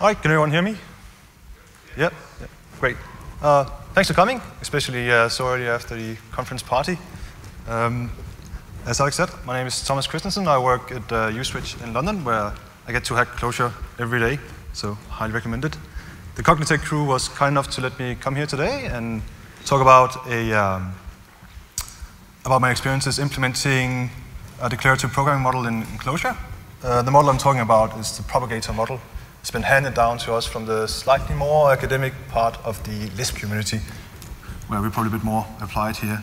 All right, can everyone hear me? Yep, yep. great. Uh, thanks for coming, especially uh, so early after the conference party. Um, as Alex said, my name is Thomas Kristensen. I work at uh, uSwitch in London, where I get to hack Clojure every day, so highly recommend it. The Cognitect crew was kind enough to let me come here today and talk about a um, about my experiences implementing a declarative programming model in, in. Uh, the model I'm talking about is the propagator model. It's been handed down to us from the slightly more academic part of the Lisp community, where we're probably a bit more applied here.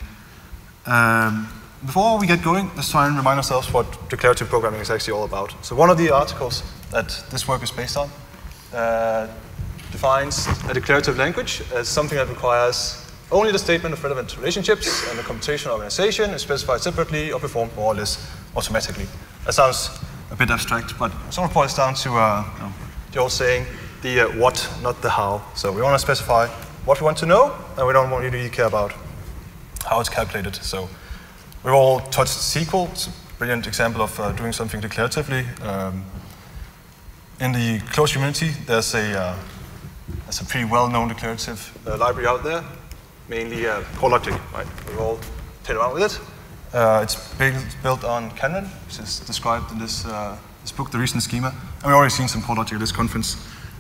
Um, before we get going, let's try and remind ourselves what declarative programming is actually all about. So one of the articles that this work is based on uh, defines a declarative language as something that requires only the statement of relevant relationships and the computational organization is specified separately or performed more or less automatically. That sounds a bit abstract, but it sort of boils down to uh, you know, old saying, the uh, what, not the how. So we want to specify what we want to know, and we don't want you really care about how it's calculated. So we've all touched SQL. It's a brilliant example of uh, doing something declaratively. Um, in the Clojure community, there's a, uh, there's a pretty well-known declarative uh, library out there, mainly uh, CoreLogic, right? We've all played around with it. Uh, it's built, on Kanren, which is described in this, uh, this book, The Reasoned Schemer. And we've already seen some CoreLogic at this conference.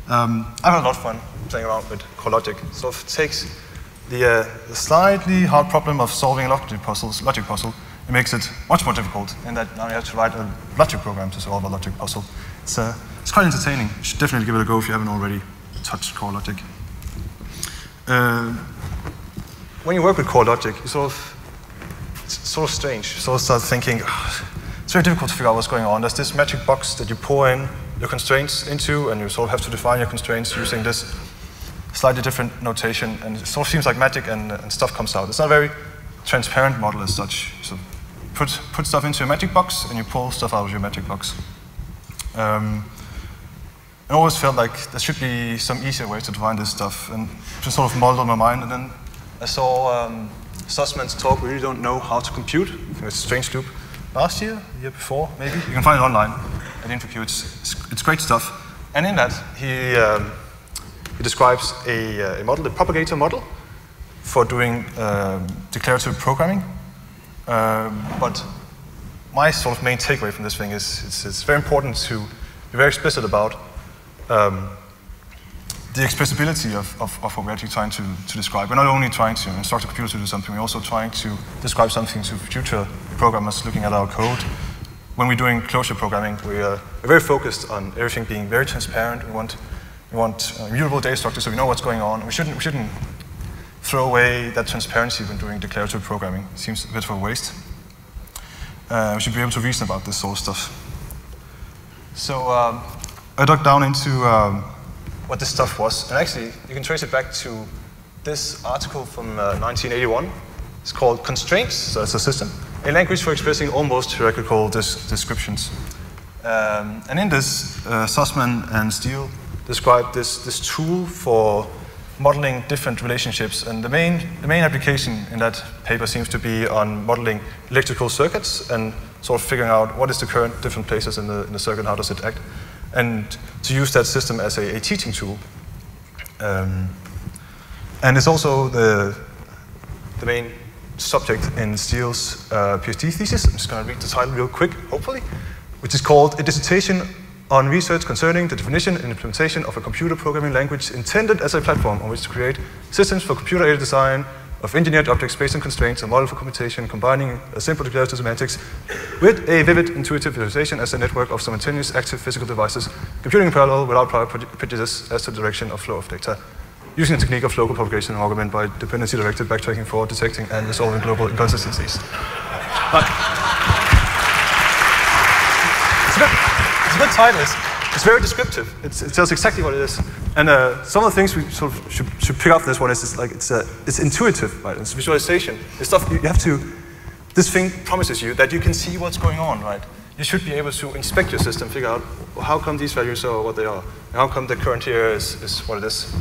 Um, I've had a lot of fun playing around with CoreLogic. Sort of takes the, uh, the, slightly hard problem of solving a logic puzzle, logic puzzle it makes it much more difficult in that now you have to write a logic program to solve a logic puzzle. It's, uh, it's quite entertaining. You should definitely give it a go if you haven't already touched CoreLogic. Uh, when you work with CoreLogic, you sort of it's sort of strange. You sort of start thinking, oh, it's very difficult to figure out what's going on. There's this magic box that you pour in your constraints into, and you sort of have to define your constraints using this slightly different notation, and it sort of seems like magic and, and stuff comes out. It's not a very transparent model as such. So put, put stuff into a magic box, and you pull stuff out of your magic box. Um, I always felt like there should be some easier ways to define this stuff, and just sort of modeled on my mind, and then I saw um, Sussman's talk, We Really Don't Know How to Compute. It's a Strange Loop last year, year before, maybe. You can find it online at InfoQ. It's, it's, great stuff. And in that, he, um, he describes a, uh, a, model, the propagator model, for doing um, declarative programming. Um, but my sort of main takeaway from this thing is it's, it's very important to be very explicit about um, the expressibility of, of, of, what we're actually trying to, to describe. We're not only trying to instruct a computer to do something, we're also trying to describe something to future programmers looking at our code. When we're doing Clojure programming, we are, very focused on everything being very transparent. We want, we want uh, immutable data structures so we know what's going on. We shouldn't, we shouldn't throw away that transparency when doing declarative programming. It seems a bit of a waste. Uh, we should be able to reason about this sort of stuff. So um, I dug down into um, what this stuff was. And actually, you can trace it back to this article from uh, 1981. It's called Constraints, so it's a system, a language for expressing almost hierarchical descriptions. Um, and in this, uh, Sussman and Steele described this, this tool for modeling different relationships. And the main, the main application in that paper seems to be on modeling electrical circuits and sort of figuring out what is the current different places in the, in the circuit, how does it act and to use that system as a, a teaching tool. Um, and it's also the, the main subject in Steele's uh, PhD thesis. I'm just going to read the title real quick, hopefully, which is called A Dissertation on Research Concerning the Definition and Implementation of a Computer Programming Language Intended as a Platform on which to create systems for computer-aided design of engineered objects based on constraints, a model for computation combining a simple declarative semantics with a vivid intuitive visualization as a network of simultaneous active physical devices, computing in parallel without prior prejudice as to the direction of flow of data, using the technique of local propagation and augment by dependency-directed backtracking for detecting and resolving global inconsistencies. But, it's, a good, it's a good title. It's very descriptive. It's, it tells exactly what it is. And uh, some of the things we sort of should, should pick up this one is, is like it's, uh, it's intuitive, right? It's visualization. It's stuff you have to, this thing promises you that you can see what's going on, right? You should be able to inspect your system, figure out how come these values are what they are, and how come the current here is, is what it is.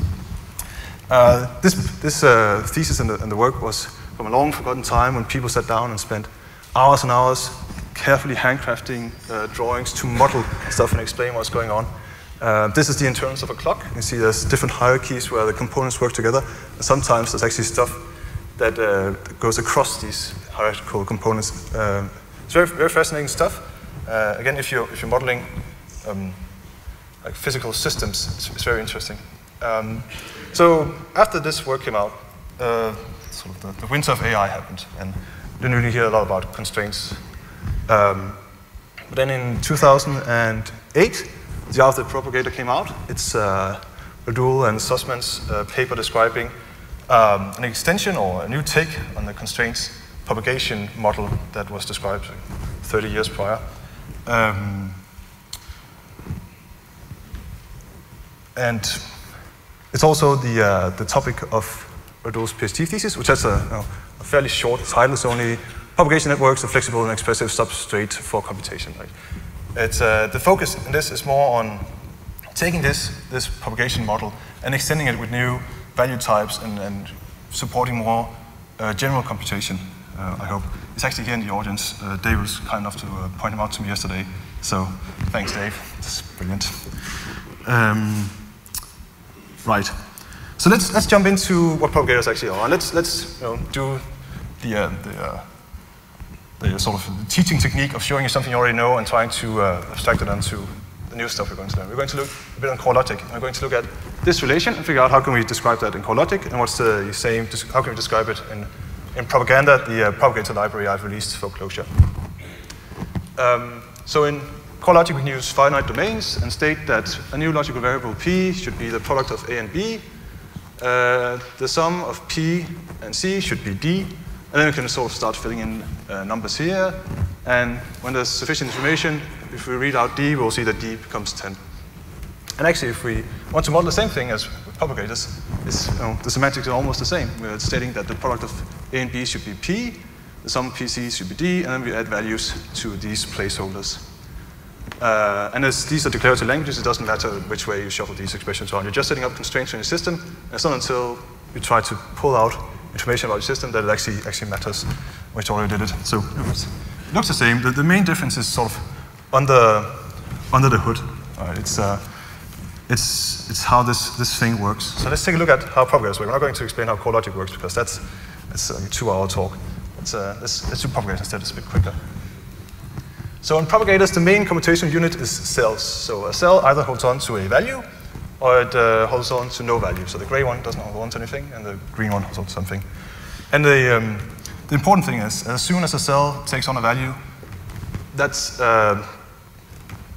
Uh, this this uh, thesis and the, and the work was from a long forgotten time when people sat down and spent hours and hours carefully handcrafting uh, drawings to model stuff and explain what's going on. Uh, this is the internals of a clock. You see there's different hierarchies where the components work together. And sometimes there's actually stuff that uh, goes across these hierarchical components. Uh, it's very, very fascinating stuff. Uh, again, if you're, if you're modeling um, like physical systems, it's, it's very interesting. Um, so after this work came out, uh, sort of the, the, winter of AI happened, and didn't really hear a lot about constraints. Um, but then in 2008, the the Propagator came out. It's uh, Radul and Sussman's uh, paper describing um, an extension or a new take on the constraints propagation model that was described 30 years prior. Um, and it's also the, uh, the topic of Radul's PhD thesis, which has a, you know, a fairly short title. It's only propagation networks, a flexible and expressive substrate for computation. Right? It's, uh, the focus in this is more on taking this, this propagation model and extending it with new value types and, and supporting more uh, general computation, uh, I hope. It's actually here in the audience. Uh, Dave was kind enough to uh, point him out to me yesterday. So thanks, Dave. Brilliant. Um, right. So let's, let's jump into what propagators actually are. Let's, let's you know, do the, uh, the the sort of teaching technique of showing you something you already know and trying to uh, abstract it onto the new stuff we're going to learn. We're going to look a bit on core logic. We're going to look at this relation and figure out how can we describe that in core logic and what's the same, how can we describe it in, in propaganda, the uh, propagator library I've released for Clojure. Um, so in core logic, we can use finite domains and state that a new logical variable p should be the product of a and b. Uh, the sum of p and c should be d, and then we can sort of start filling in uh, numbers here. And when there's sufficient information, if we read out D, we'll see that D becomes 10. And actually, if we want to model the same thing as with propagators, you know, the semantics are almost the same. We're stating that the product of A and B should be P, the sum of PCs should be D, and then we add values to these placeholders. Uh, and as these are declarative languages, it doesn't matter which way you shuffle these expressions around. You're just setting up constraints in your system, it's not until you try to pull out information about your system that it actually, actually matters, which already did it. So it looks the same. The, the main difference is sort of under, under the hood. Right, it's, uh, it's, it's how this, this thing works. So let's take a look at how propagators work. We're not going to explain how core logic works because that's, that's a two-hour talk. Let's, uh, let's, let's do propagators instead, it's a bit quicker. So in propagators, the main computation unit is cells. So a cell either holds on to a value or it uh, holds on to no value. So the gray one doesn't hold on to anything, and the green one holds on to something. And the, um, the important thing is, as soon as a cell takes on a value, that's, uh,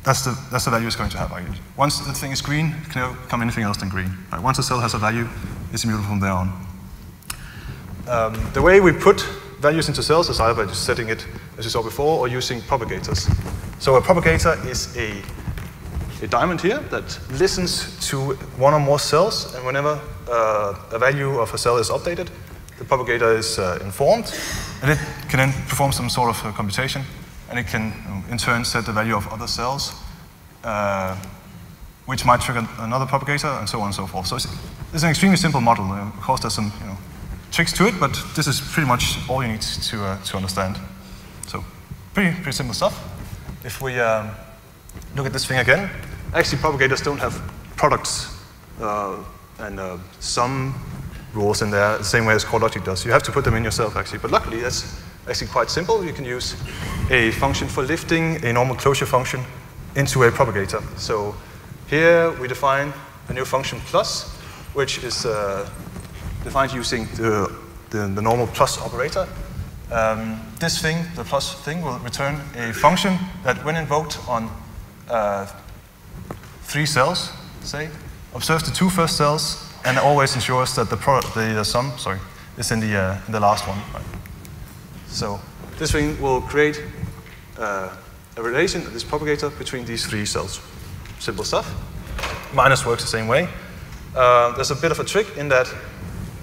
that's, the, that's the value it's going to have. Once the thing is green, it can become anything else than green. Right? Once a cell has a value, it's immutable from there on. Um, the way we put values into cells is either by just setting it, as you saw before, or using propagators. So a propagator is a a diamond here that listens to one or more cells, and whenever uh, a value of a cell is updated, the propagator is uh, informed, and it can then perform some sort of uh, computation, and it can, in turn, set the value of other cells, uh, which might trigger another propagator, and so on and so forth. So it's, it's an extremely simple model. Uh, of course, there's some you know, tricks to it, but this is pretty much all you need to, uh, to understand. So pretty, pretty simple stuff. If we um, look at this thing again, actually propagators don't have products uh, and uh, some rules in there the same way as core logic does. You have to put them in yourself actually, but luckily that's actually quite simple. You can use a function for lifting a normal Clojure function into a propagator. So here we define a new function plus, which is uh, defined using the, the, the, normal plus operator. Um, this thing, the plus thing, will return a function that when invoked on uh, three cells, say, observes the two first cells, and always ensures that the, product, the, sum sorry, is in the, uh, in the last one. Right? So this thing will create uh, a relation, this propagator, between these three cells. Simple stuff. Minus works the same way. Uh, there's a bit of a trick in that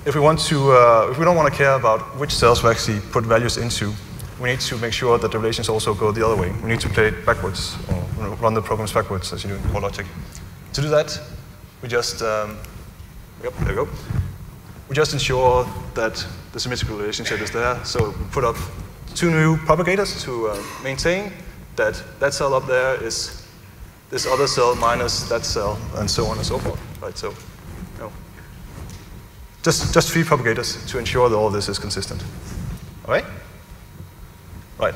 if we want to, uh, if we don't want to care about which cells we actually put values into, we need to make sure that the relations also go the other way. We need to play it backwards, or run the programs backwards, as you do in core logic. To do that, we just, um, yep, there we go. We just ensure that the symmetrical relationship is there. So we put up two new propagators to uh, maintain that that cell up there is this other cell minus that cell, and so on and so forth. Right? So, know, just just three propagators to ensure that all this is consistent. All right? Right.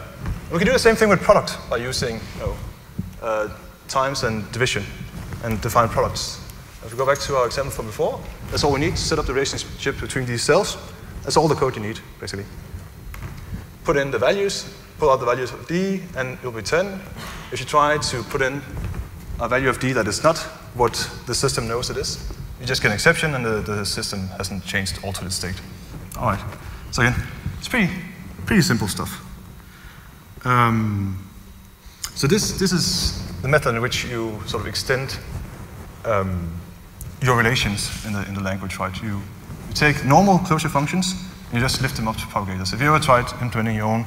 We can do the same thing with product by using you know, times and division and define products. If we go back to our example from before, that's all we need to set up the relationship between these cells. That's all the code you need, basically. Put in the values, pull out the values of d, and it'll be 10. If you try to put in a value of d that is not what the system knows it is, you just get an exception and the, the system hasn't changed, altered state. All right. So again, it's pretty, pretty simple stuff. Um, so this, this is the method in which you sort of extend um, your relations in the, in the language, right? You, you take normal Clojure functions, and you just lift them up to propagators. If you ever tried implementing your own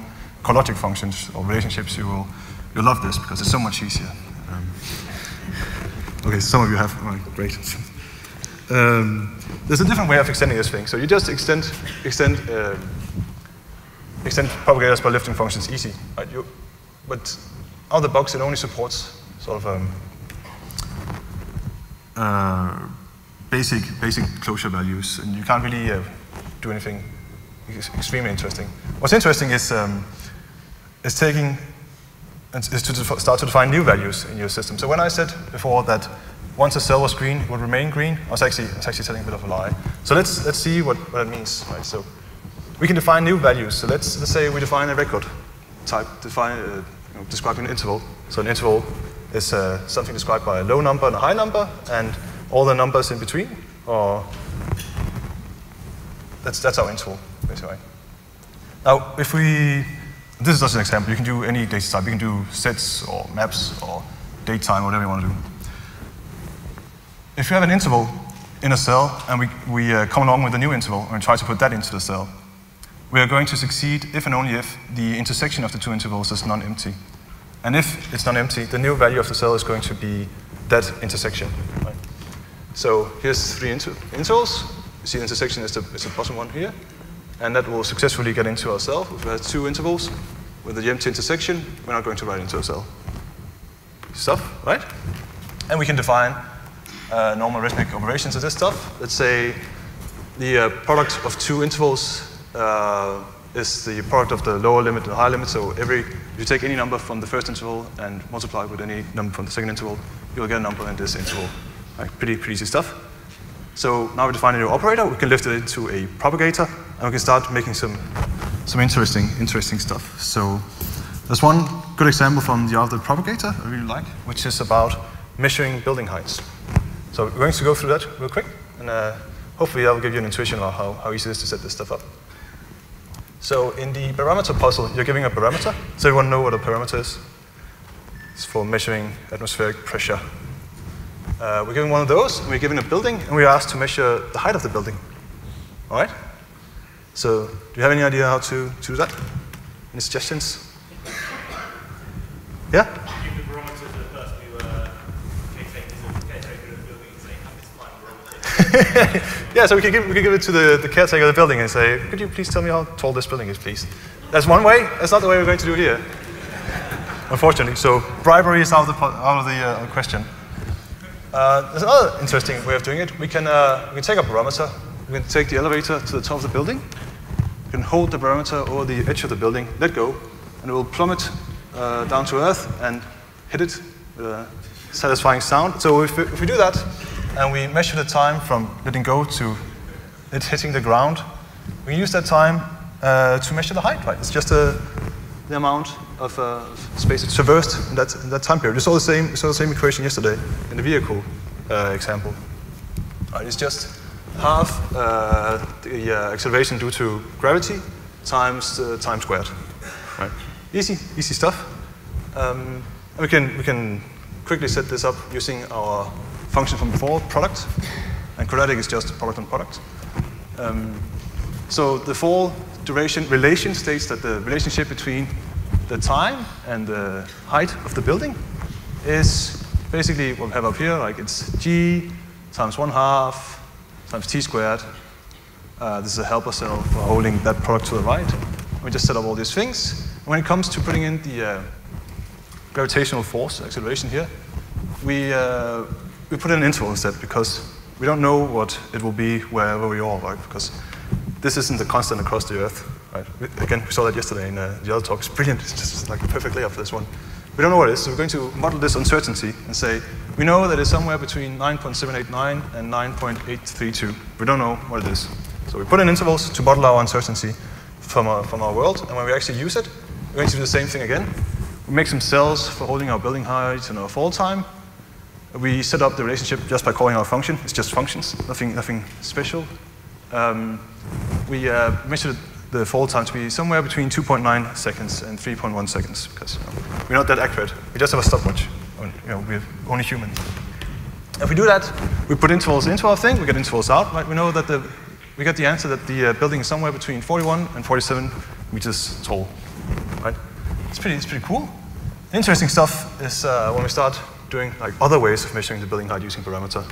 logic functions or relationships, you will you'll love this because it's so much easier. Um, okay, some of you have, great. Um, there's a different way of extending this thing. So you just extend, extend, uh, extend propagators by lifting functions easy. Right? You, but out of the box, it only supports sort of um, uh, basic, basic Clojure values, and you can't really uh, do anything extremely interesting. What's interesting is, um, is taking is to start to define new values in your system. So when I said before that once a cell was green, it would remain green, I was actually, I was actually telling a bit of a lie. So let's, let's see what, what that means. Right? So we can define new values. So let's, let's say we define a record type, define, uh, you know, describing an interval. So an interval is uh, something described by a low number and a high number, and all the numbers in between, or that's, that's our interval, basically. Now, if we, this is just an example, you can do any data type. You can do sets or maps or date time, whatever you want to do. If you have an interval in a cell and we, we uh, come along with a new interval and try to put that into the cell, we are going to succeed if and only if the intersection of the two intervals is non-empty. And if it's non-empty, the new value of the cell is going to be that intersection. Right? So here's three inter intervals. You see the intersection is the, is the bottom one here. And that will successfully get into our cell. If we have two intervals with the empty intersection, we're not going to write into a cell. Stuff, right? And we can define uh, normal arithmetic operations of this stuff. Let's say the uh, product of two intervals uh, is the product of the lower limit and higher limit. So every, if you take any number from the first interval and multiply it with any number from the second interval, you'll get a number in this interval. Right, pretty, pretty easy stuff. So now we define a new operator. We can lift it into a propagator, and we can start making some, some interesting, interesting stuff. So there's one good example from the other propagator I really like, which is about measuring building heights. So we're going to go through that real quick, and uh, hopefully that will give you an intuition of how, how easy it is to set this stuff up. So in the barometer puzzle, you're giving a barometer. So everyone know what a barometer is? It's for measuring atmospheric pressure. Uh, we're given one of those, and we're given a building, and we're asked to measure the height of the building. All right? So do you have any idea how to, to do that? Any suggestions? Yeah? yeah, so we could, give, we could give it to the, the caretaker of the building and say, could you please tell me how tall this building is, please? That's one way. That's not the way we're going to do it here. Unfortunately. So bribery is out of the, out of the uh, question. Uh, there's another interesting way of doing it. We can, uh, we can take a barometer. We can take the elevator to the top of the building. We can hold the barometer over the edge of the building, let go, and it will plummet uh, down to earth and hit it with a satisfying sound. So if we, if we do that, and we measure the time from letting go to it hitting the ground. We use that time uh, to measure the height, right? It's just a, the amount of uh, space it's traversed in that, in that time period. We saw the same, saw the same equation yesterday in the vehicle uh, example. Right, it's just half uh, the uh, acceleration due to gravity times time squared. Right? Easy, easy stuff. Um, we can, we can quickly set this up using our function from before, product, and quadratic is just product on product. Um, so the full duration relation states that the relationship between the time and the height of the building is basically what we have up here, like it's g times 1 half times t squared. Uh, this is a helper cell for holding that product to the right. We just set up all these things. when it comes to putting in the uh, gravitational force acceleration here, we, uh, we put in an interval instead because we don't know what it will be wherever we are, right? Because this isn't a constant across the Earth, right? Again, we saw that yesterday in uh, the other talk. It's brilliant. It's just like a perfect layout for this one. We don't know what it is, so we're going to model this uncertainty and say, we know that it's somewhere between 9.789 and 9.832. We don't know what it is. So we put in intervals to model our uncertainty from our, from our world, and when we actually use it, we're going to do the same thing again. We make some cells for holding our building height and our fall time. We set up the relationship just by calling our function. It's just functions, nothing, nothing special. Um, we uh, measured the fall time to be somewhere between 2.9 seconds and 3.1 seconds because you know, we're not that accurate. We just have a stopwatch. You know, we're only human. If we do that, we put intervals into our thing, we get intervals out, right? We know that the, we get the answer that the uh, building is somewhere between 41 and 47 meters tall, right? It's pretty, it's pretty cool. The interesting stuff is uh, when we start doing like other ways of measuring the building height using barometer.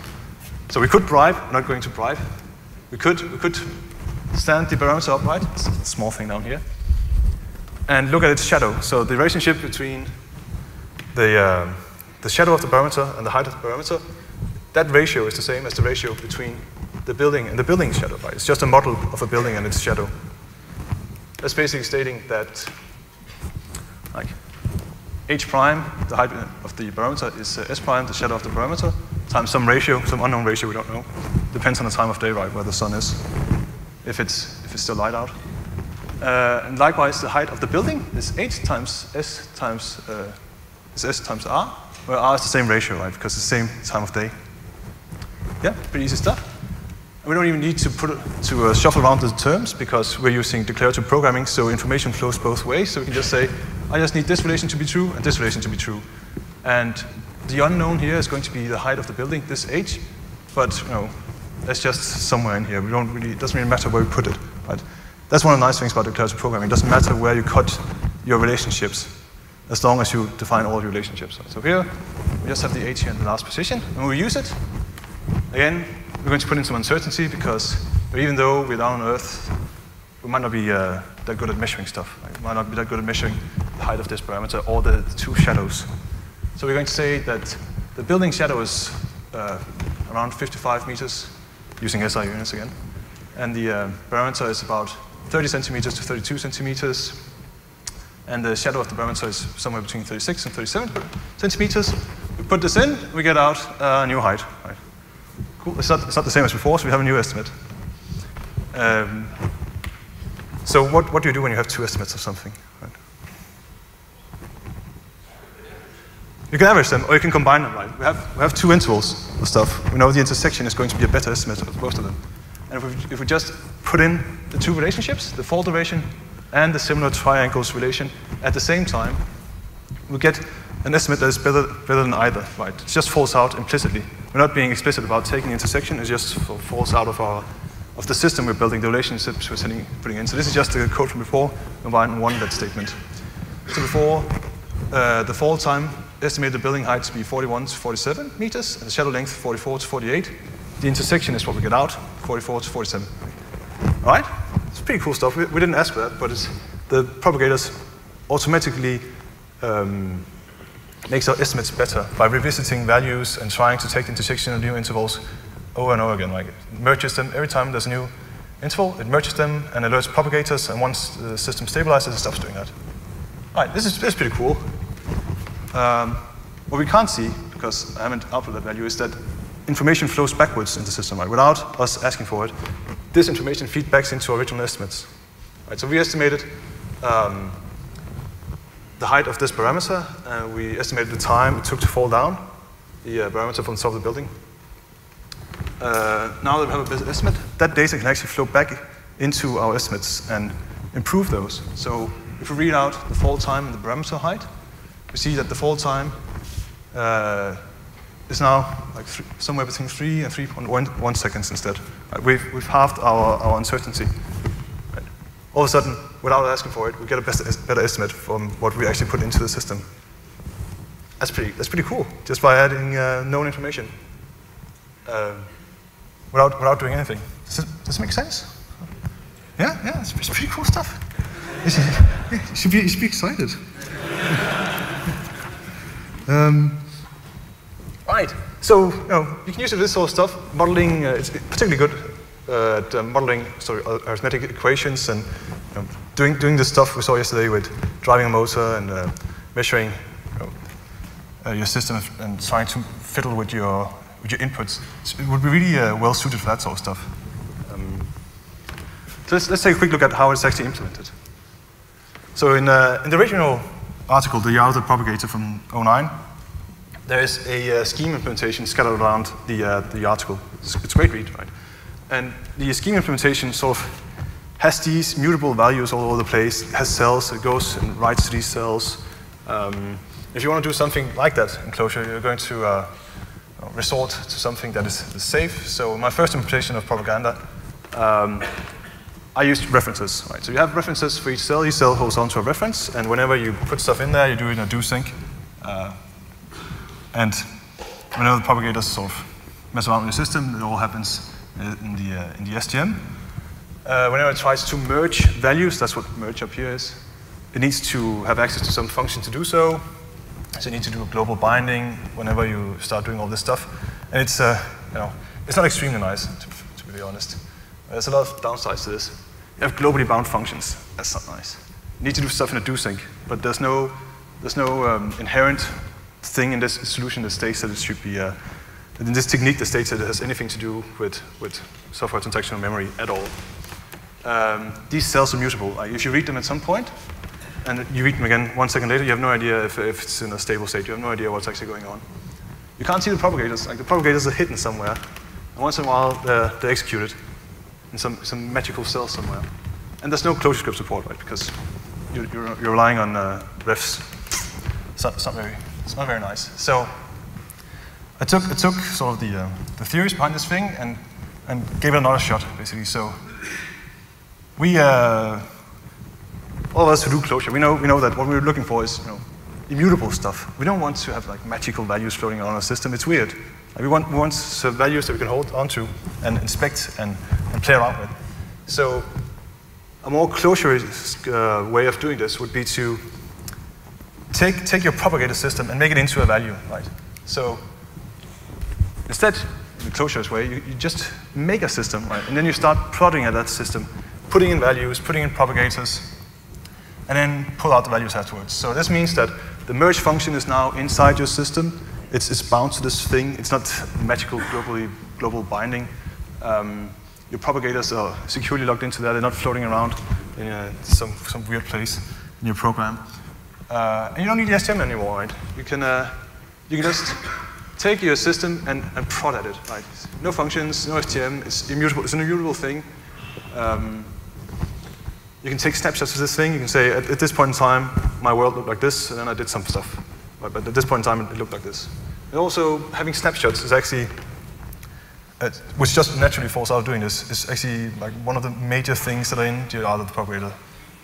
So we could bribe, we're not going to bribe. We could, we could stand the barometer upright, it's a small thing down here, and look at its shadow. So the relationship between the, uh, the shadow of the barometer and the height of the barometer, that ratio is the same as the ratio between the building and the building's shadow. Right? It's just a model of a building and its shadow. That's basically stating that like h prime, the height of the barometer, is uh, s prime, the shadow of the barometer, times some ratio, some unknown ratio we don't know. Depends on the time of day, right, where the sun is if it's, if it's still light out. Uh, and likewise, the height of the building is h times s times uh, is s times r, where r is the same ratio, right? Because it's the same time of day. Yeah, pretty easy stuff. We don't even need to put to uh, shuffle around the terms because we're using declarative programming, so information flows both ways. So we can just say, I just need this relation to be true and this relation to be true. And the unknown here is going to be the height of the building, this h, but you know, that's just somewhere in here. We don't really, it doesn't really matter where we put it. Right? That's one of the nice things about declarative programming. It doesn't matter where you cut your relationships, as long as you define all your relationships. So here, we just have the h here in the last position, and we use it, again, we're going to put in some uncertainty because even though we're down on Earth, we might not be uh, that good at measuring stuff. We might not be that good at measuring the height of this barometer or the, two shadows. So we're going to say that the building shadow is uh, around 55 meters using SI units again. And the uh, barometer is about 30 centimeters to 32 centimeters. And the shadow of the barometer is somewhere between 36 and 37 centimeters. We put this in, we get out a new height. Right? Cool. It's not, it's not the same as before, so we have a new estimate. Um, so what, what do you do when you have two estimates of something? Right? You can average them, or you can combine them, right? We have, we have two intervals of stuff. We know the intersection is going to be a better estimate of both of them. And if we, if we just put in the two relationships, the fall duration and the similar triangles relation at the same time, we get an estimate that is better, better than either, right? It just falls out implicitly. We're not being explicit about taking intersection, it just falls out of our of the system we're building, the relationships we're sending, putting in. So this is just the code from before, in one that statement. So before, uh, the fall time estimated the building height to be 41 to 47 meters, and the shadow length 44 to 48. The intersection is what we get out, 44 to 47. All right? It's pretty cool stuff. We, we didn't ask for that, but the propagators automatically um, makes our estimates better by revisiting values and trying to take the intersection of new intervals over and over again. Like it merges them every time there's a new interval, it merges them and alerts propagators, and once the system stabilizes, it stops doing that. All right, this is, this is pretty cool. Um, what we can't see, because I haven't output that value, is that information flows backwards in the system, right? Without us asking for it, this information feedbacks into our original estimates. Right, so we estimated um, the height of this barometer, and we estimated the time it took to fall down, the uh, barometer from the top of the building. Uh, now that we have a better estimate, that data can actually flow back into our estimates and improve those. So if we read out the fall time and the barometer height, we see that the fall time uh, is now like somewhere between 3 and 3.1 seconds instead. Right? We've, we've halved our, our uncertainty. Right? All of a sudden, without asking for it, we get a better, estimate from what we actually put into the system. That's pretty, that's pretty cool, just by adding uh, known information um, without, without doing anything. Does it, does it make sense? Yeah, yeah, it's, it's pretty cool stuff. you, should be, you should be excited. Um, Right. So you, know, you can use this sort of stuff. Modeling, uh, it's particularly good uh, uh, modeling sorry, arithmetic equations and you know, doing, doing the stuff we saw yesterday with driving a motor and uh, measuring you know, uh, your system and trying to fiddle with your, with your inputs. So it would be really uh, well suited for that sort of stuff. Um, so let's, let's take a quick look at how it's actually implemented. So in, in the original article, the Yarled propagator from 09, there is a uh, scheme implementation scattered around the, uh, the article. It's, it's, great read, right? And the scheme implementation sort of has these mutable values all over the place. Has cells, it goes and writes to these cells. Um, if you want to do something like that in Clojure, you're going to uh, resort to something that is, safe. So my first implementation of propaganda, um, I used references, right? So you have references for each cell. Each cell holds onto a reference, and whenever you put stuff in there, you do it in a dosync. Uh, and whenever the propagators sort of mess around with the system, it all happens in the, uh, in the STM. Uh, whenever it tries to merge values, that's what merge up here is, it needs to have access to some function to do so. So you need to do a global binding whenever you start doing all this stuff. And it's, uh, you know, it's not extremely nice, to, to be honest. There's a lot of downsides to this. You have globally bound functions. That's not nice. You need to do stuff in a dosync, but there's no, there's no um, inherent thing in this solution that states that it should be, uh, in this technique that it has anything to do with, with software transactional memory at all. Um, these cells are mutable. Like if you read them at some point, and you read them again one second later, you have no idea if, if it's in a stable state. You have no idea what's actually going on. You can't see the propagators. Like the propagators are hidden somewhere. And once in a while, they're, they're executed in some, some magical cell somewhere. And there's no ClojureScript support, right? Because you're, you're, you're relying on uh, refs. It's not, it's not very it's not very nice. So I took, I took sort of the, uh, the theories behind this thing and, and gave it another shot, basically. So we, uh, all of us who do Clojure, we know, we know that what we're looking for is you know, immutable stuff. We don't want to have like magical values floating around our system. It's weird. Like, we, want, we want values that we can hold onto and inspect and, and play around with. So a more Clojure uh, way of doing this would be to take, take your propagator system and make it into a value, right? So instead, in the Clojure's way, you, you just make a system, right? And then you start plotting at that system, putting in values, putting in propagators, and then pull out the values afterwards. So this means that the merge function is now inside your system. It's, it's bound to this thing. It's not magical globally, global binding. Um, your propagators are securely logged into that. They're not floating around in a, some, some weird place in your program. Uh, and you don't need STM anymore, right? You can, uh, you can just take your system and, and prod at it, right? No functions, no STM, it's immutable, it's an immutable thing. Um, you can take snapshots of this thing, you can say, at, at, this point in time, my world looked like this, and then I did some stuff. Right? But at this point in time, it looked like this. And also, having snapshots is actually, uh, which just naturally falls out of doing this, is actually like one of the major things that are in the of the Propagator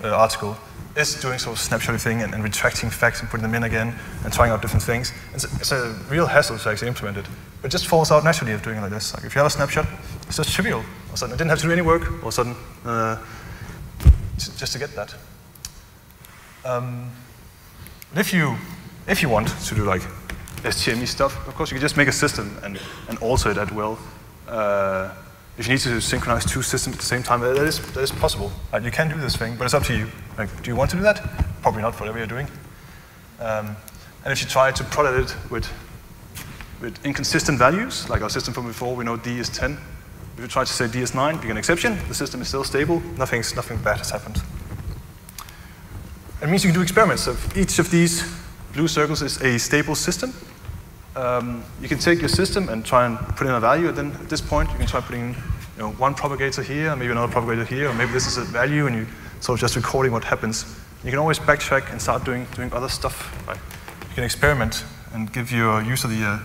uh, article is doing sort of snapshotting thing and, and, retracting facts and putting them in again and trying out different things. It's it's a real hassle to actually implement it. But it just falls out naturally of doing it like this. Like if you have a snapshot, it's just trivial. All of a sudden, I didn't have to do any work. All of a sudden, uh, just to get that. Um, if you if you want to do like SGME stuff, of course you can just make a system and, and alter it at will. Uh, if you need to synchronize two systems at the same time, that is, that is possible. Right? You can do this thing, but it's up to you. Like, do you want to do that? Probably not for whatever you're doing. Um, and if you try to product it with, with inconsistent values, like our system from before, we know D is 10. If you try to say D is 9, you get an exception, the system is still stable, nothing's, nothing bad has happened. It means you can do experiments. So each of these blue circles is a stable system, um, you can take your system and try and put in a value, and then at this point, you can try putting you know, one propagator here, maybe another propagator here, or maybe this is a value, and you sort of just recording what happens. You can always backtrack and start doing, doing other stuff. Right? You can experiment and give your user the uh,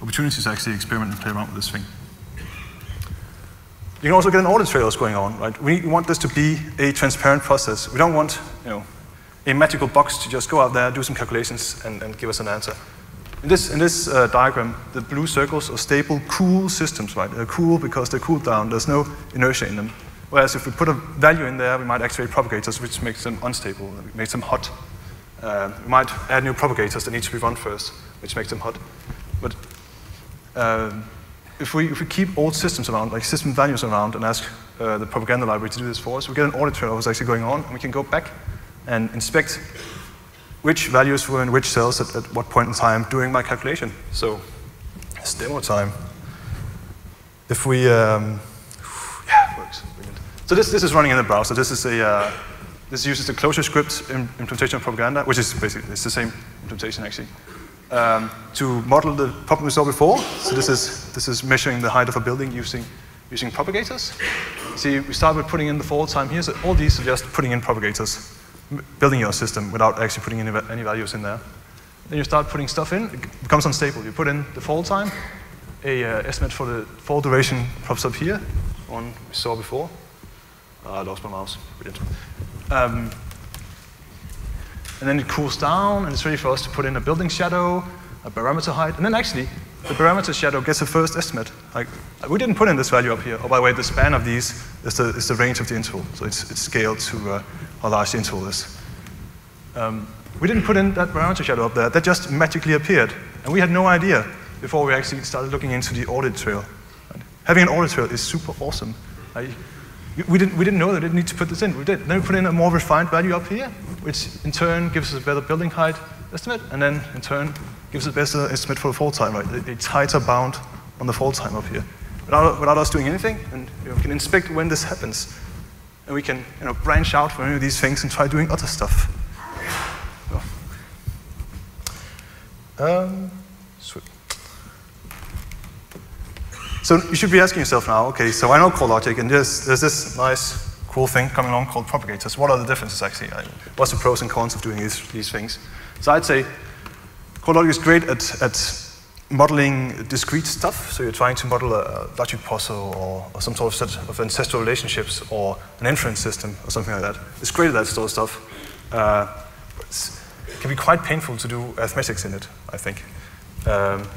opportunities to actually experiment and play around with this thing. You can also get an audit trails going on, right? We want this to be a transparent process. We don't want, you know, a magical box to just go out there, do some calculations, and, and give us an answer. In this, in this uh, diagram, the blue circles are stable, cool systems, right? They're cool because they're cooled down. There's no inertia in them. Whereas if we put a value in there, we might activate propagators, which makes them unstable, makes them hot. Uh, we might add new propagators that need to be run first, which makes them hot. But um, if, we, if we keep old systems around, like system values around, and ask uh, the propaganda library to do this for us, we get an audit trail of what's actually going on, and we can go back and inspect which values were in which cells at, at what point in time during my calculation. So it's demo time. If we, um, yeah, works. Brilliant. So this, this is running in the browser. This is a, uh, this uses the ClojureScript implementation of propaganda, which is basically, it's the same implementation actually, um, to model the problem we saw before. So this is, this is measuring the height of a building using, using propagators. See, we start with putting in the fall time here, so all these are just putting in propagators, building your system without actually putting any, any values in there. Then you start putting stuff in, it becomes unstable. You put in the fall time, a uh, estimate for the fall duration pops up here, one we saw before. Uh, I lost my mouse, brilliant. Um, and then it cools down, and it's ready for us to put in a building shadow, a barometer height, and then actually, the barometer shadow gets a first estimate. Like, we didn't put in this value up here. Oh, by the way, the span of these is the, is the range of the interval, so it's, it's scaled to uh, how large the interval is. Um, we didn't put in that barometer shadow up there. That just magically appeared, and we had no idea before we actually started looking into the audit trail. Having an audit trail is super awesome. Like, we didn't, we didn't know that we didn't need to put this in. We did. Then we put in a more refined value up here, which in turn gives us a better building height estimate, and then in turn gives us a better estimate for the fall time, right? A, a tighter bound on the fall time up here. Without, without us doing anything, and you know, we can inspect when this happens. And we can you know, branch out from any of these things and try doing other stuff. So, um. So you should be asking yourself now, okay, so I know CoreLogic, and there's, there's this nice, cool thing coming along called propagators. What are the differences, actually? What's the pros and cons of doing these, these things? So I'd say CoreLogic is great at, at modeling discrete stuff. So you're trying to model a logic puzzle or, or, some sort of set of ancestral relationships or an inference system or something like that. It's great at that sort of stuff. Uh, it can be quite painful to do arithmetics in it, I think. Um,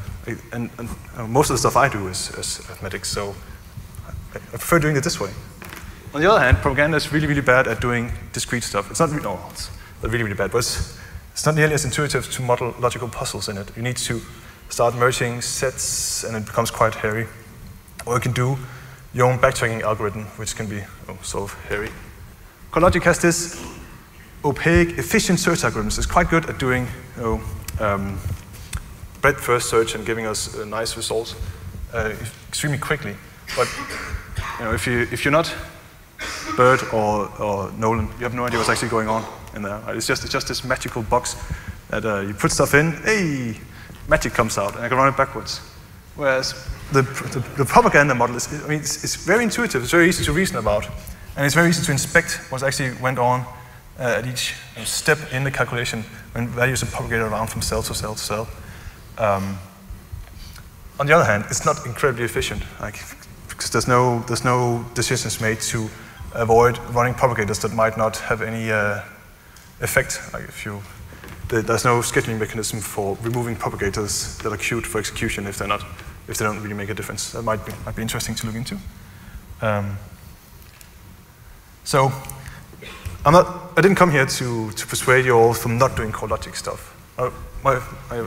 and, and uh, most of the stuff I do is, is arithmetic, so I, I, prefer doing it this way. On the other hand, propaganda is really, really bad at doing discrete stuff. It's not, no, it's really, really bad, but it's, it's not nearly as intuitive to model logical puzzles in it. You need to start merging sets, and it becomes quite hairy. Or you can do your own backtracking algorithm, which can be oh, sort of hairy. CoreLogic has this opaque, efficient search algorithms. It's quite good at doing you know, um, breadth first search and giving us a nice results uh, extremely quickly. But you know, if, you, if you're not Byrd or, or Nolen, you have no idea what's actually going on in there. Right? It's, just, it's just this magical box that uh, you put stuff in, hey, magic comes out, and I can run it backwards. Whereas the, the, the propaganda model is, I mean, it's, it's, very intuitive, it's very easy to reason about, and it's very easy to inspect what actually went on uh, at each step in the calculation when values are propagated around from cell to cell to cell. Um, on the other hand, it's not incredibly efficient, like, because there's no, there's no decisions made to avoid running propagators that might not have any uh, effect. Like if you, there's no scheduling mechanism for removing propagators that are queued for execution if they're not, if they don't really make a difference. That might be, might be interesting to look into. Um, so, I'm not, I didn't come here to, to persuade you all from not doing CoreLogic stuff. Uh, my, my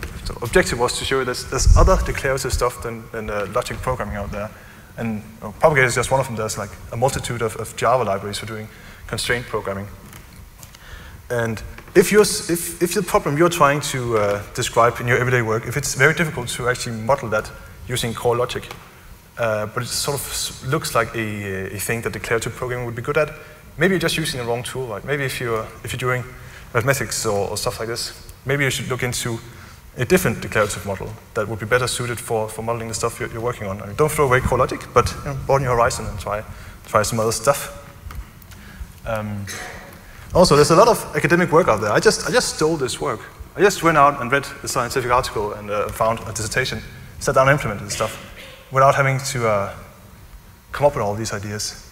objective was to show you there's, there's other declarative stuff than, than uh, logic programming out there. And you know, Propagator is just one of them. There's like a multitude of, of Java libraries for doing constraint programming. And if, if, if the problem you're trying to uh, describe in your everyday work, if it's very difficult to actually model that using CoreLogic, uh, but it sort of looks like a, a thing that declarative programming would be good at, maybe you're just using the wrong tool. Right? Maybe if you're, if you're doing mathematics or, or stuff like this, maybe you should look into a different declarative model that would be better suited for, for modeling the stuff you're, you're working on. I mean, don't throw away core logic, but you know, broaden your horizon and try, try some other stuff. Um, also, there's a lot of academic work out there. I just, I just stole this work. I just went out and read the scientific article and uh, found a dissertation, sat down and implemented the stuff without having to uh, come up with all these ideas.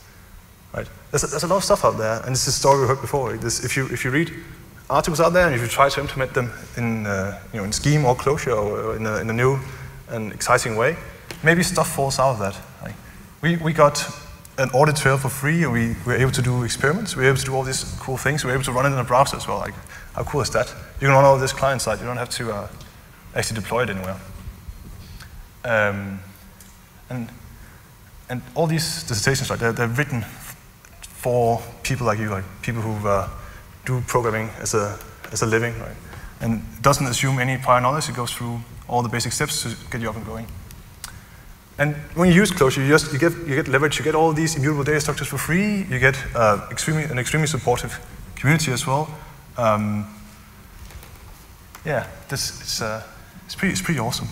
Right? There's a, there's a lot of stuff out there, and this is a story we heard before. This, if, you, if you read articles out there, and if you try to implement them in, uh, you know, in Scheme or Clojure or in a, in a, new and exciting way, maybe stuff falls out of that. We, we got an audit trail for free, and we were able to do experiments. We were able to do all these cool things. We were able to run it in a browser as well. Like, how cool is that? You can run all this client side. You don't have to uh, actually deploy it anywhere. Um, and, and all these dissertations, right, they're, they're written for people like you, like people who uh, do programming as a, as a living, right? And doesn't assume any prior knowledge, it goes through all the basic steps to get you up and going. And when you use Clojure, you, just, you, get, you get leverage, you get all these immutable data structures for free, you get uh, extremely, an extremely supportive community as well. Um, yeah, this is uh, it's pretty, it's pretty awesome.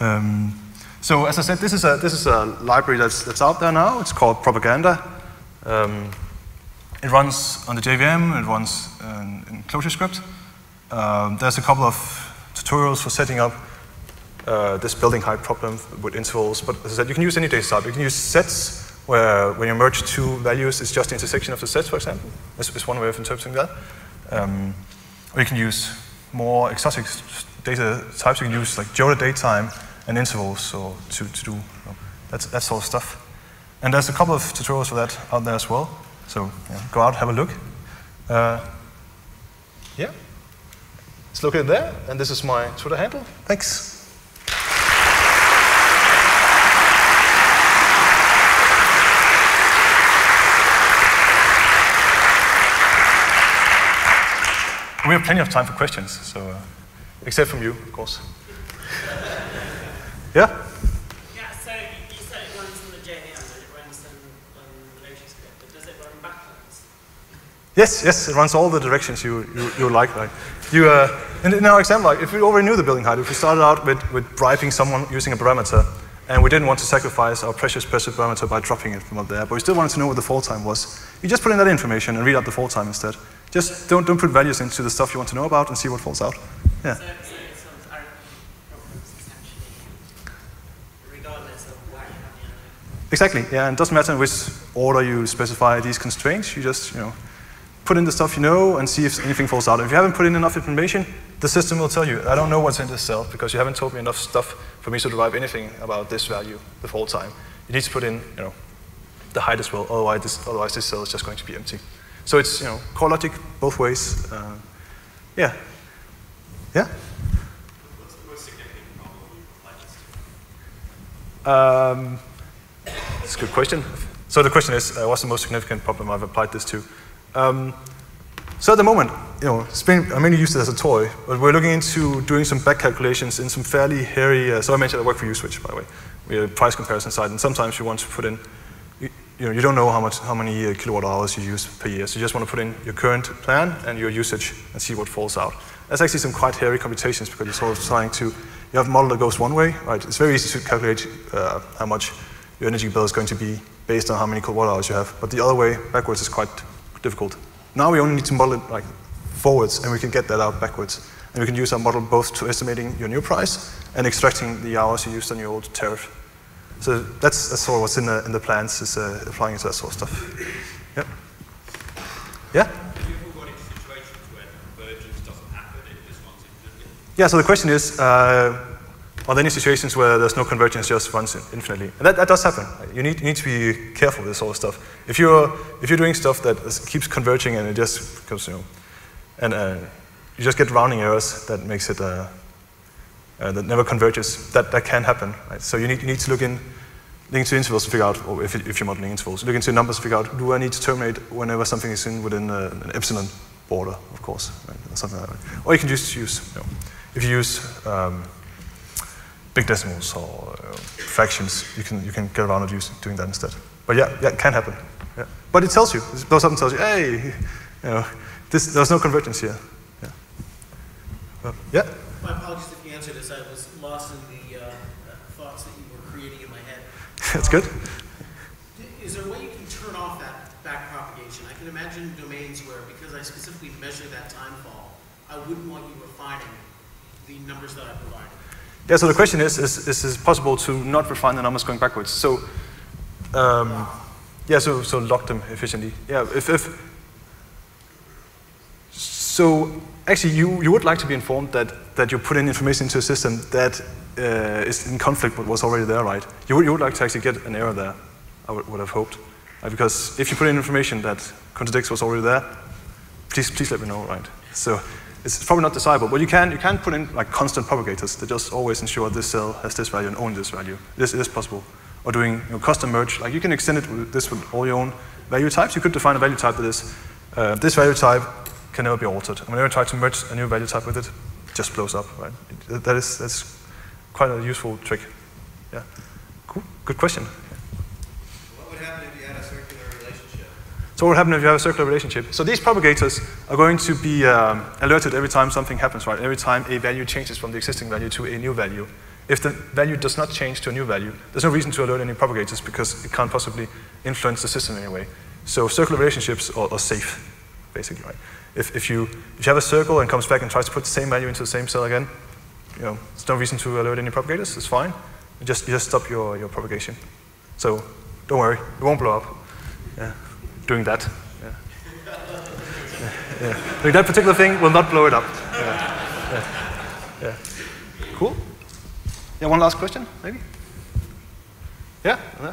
Um, so as I said, this is a, this is a library that's, that's out there now. It's called Propaganda. Um, it runs on the JVM, it runs in, in ClojureScript. Um, there's a couple of tutorials for setting up uh, this building height problem with intervals, but as I said, you can use any data type. You can use sets where when you merge two values, it's just the intersection of the sets, for example. This is one way of interpreting that. Um, or you can use more exotic data types. You can use like Joda datetime and intervals so to, to do you know, that, that sort of stuff. And there's a couple of tutorials for that out there as well. So yeah, go out, have a look. Uh, yeah. It's located there, and this is my Twitter handle. Thanks. We have plenty of time for questions, so uh, except from you, of course. yeah? Yeah, so you said it runs in the JVM it runs in um, ClojureScript, but does it run backwards? Yes, yes, it runs all the directions you, you, you like. Right? You, uh, in, in, our example, like, if we already knew the building height, if we started out with, with bribing someone using a barometer, and we didn't want to sacrifice our precious, precious barometer by dropping it from up there, but we still wanted to know what the fall time was, you just put in that information and read out the fall time instead. Just don't, don't put values into the stuff you want to know about and see what falls out. Yeah. So, Exactly, yeah, and it doesn't matter in which order you specify these constraints, you just, you know, put in the stuff you know and see if anything falls out. If you haven't put in enough information, the system will tell you, I don't know what's in this cell because you haven't told me enough stuff for me to derive anything about this value the whole time. You need to put in, you know, the height as well, otherwise this, otherwise this cell is just going to be empty. So it's, you know, core logic both ways. Uh, yeah. Yeah? What's the most significant problem um, That's a good question. So the question is, uh, what's the most significant problem I've applied this to? Um, so at the moment, you know, Spring, I mainly used it as a toy, but we're looking into doing some back calculations in some fairly hairy, uh, so I mentioned I work for uSwitch, by the way. We have a price comparison site, and sometimes you want to put in you know, you don't know how much, how many uh, kilowatt hours you use per year. So you just want to put in your current plan and your usage and see what falls out. That's actually some quite hairy computations because you're sort of trying to, you have a model that goes one way, right? It's very easy to calculate uh, how much your energy bill is going to be based on how many kilowatt hours you have. But the other way, backwards, is quite difficult. Now we only need to model it like forwards and we can get that out backwards. And we can use our model both to estimating your new price and extracting the hours you used on your old tariff. So that's, that's sort of what's in the, in the plans, is uh, applying it to that sort of stuff. Yep. Yeah? Yeah, so the question is, uh, are there any situations where there's no convergence, just runs infinitely? And that, that does happen. You need, you need to be careful with this sort of stuff. If you're, if you're doing stuff that keeps converging and it just becomes, you know, and uh, you just get rounding errors, that makes it uh, uh, that never converges. That, that can happen. Right? So you need, you need to look in look into intervals to figure out, or if, if you're modeling intervals, look into numbers to figure out, do I need to terminate whenever something is in within a, an epsilon border, of course, right? or something like that. Or you can just use, you know, if you use um, big decimals or uh, fractions, you can, you can get around it using, doing that instead. But yeah, yeah, it can happen. Yeah. But it tells you, it blows up and tells you, hey, you know, this, there's no convergence here. Yeah. Uh, yeah? Answer this. I was lost in the uh, thoughts that you were creating in my head. That's good. Is there a way you can turn off that back propagation? I can imagine domains where, because I specifically measure that time fall, I wouldn't want you refining the numbers that I provided. Yeah, so the question is, is, is it possible to not refine the numbers going backwards? So, um, yeah, so, so lock them efficiently. Yeah, if, if so actually you, you would like to be informed that, that you put in information into a system that uh, is in conflict with what's already there, right? You would, you would like to actually get an error there, I would, would have hoped. Uh, because if you put in information that contradicts what's already there, please, please let me know, right? So it's probably not desirable, but you can, you can put in like constant propagators that just always ensure this cell has this value and only this value. This is possible. Or doing you know, custom merge, like you can extend it with this with all your own value types. You could define a value type that is, uh, this value type can never be altered. And whenever you try to merge a new value type with it, it just blows up, right? It, that is, that's quite a useful trick. Yeah. Cool. Good question. What would happen if you had a circular relationship? So what would happen if you have a circular relationship? So these propagators are going to be um, alerted every time something happens, right? Every time a value changes from the existing value to a new value. If the value does not change to a new value, there's no reason to alert any propagators because it can't possibly influence the system in any way. So circular relationships are, are safe, basically, right? If, if, you, if you have a circle and comes back and tries to put the same value into the same cell again, you know, there's no reason to alert any propagators, it's fine. You just, you just stop your, your propagation. So don't worry, it won't blow up. Yeah. Doing that. Yeah. Yeah. Doing that particular thing will not blow it up. Yeah. Cool. Yeah, one last question, maybe? Yeah? yeah. I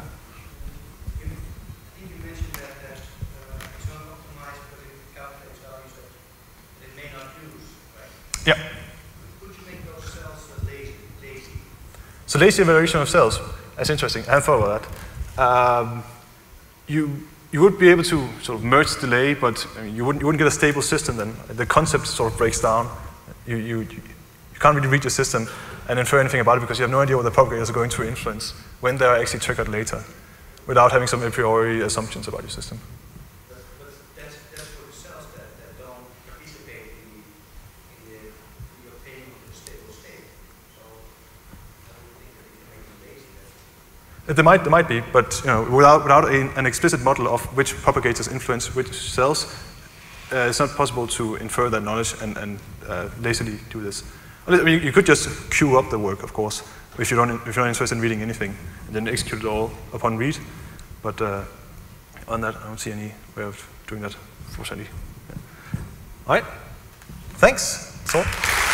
think you mentioned that, that uh, it's not optimized because it calculates values that that it may not use, right? Yeah. Could you make those cells uh, lazy? lazy? So lazy evaluation of cells, that's interesting. I hadn't thought about that. Um, you, you would be able to sort of merge delay, but I mean, you, wouldn't, you wouldn't get a stable system then. The concept sort of breaks down. You, you, you can't really read your system and infer anything about it because you have no idea what the propagators are going to influence when they're actually triggered later without having some a priori assumptions about your system. But, but that's, that's for the cells that, that don't participate in the, in the, in the obtaining of the stable state. So I would think that you can make them lazy. then. There might, there might be, but you know, without, without a, an explicit model of which propagators influence which cells, uh, it's not possible to infer that knowledge and, and uh, lazily do this. I mean, you could just queue up the work, of course, if, you don't, if you're not interested in reading anything, and then execute it all upon read. But uh, on that, I don't see any way of doing that, fortunately. Yeah. All right, thanks. That's all.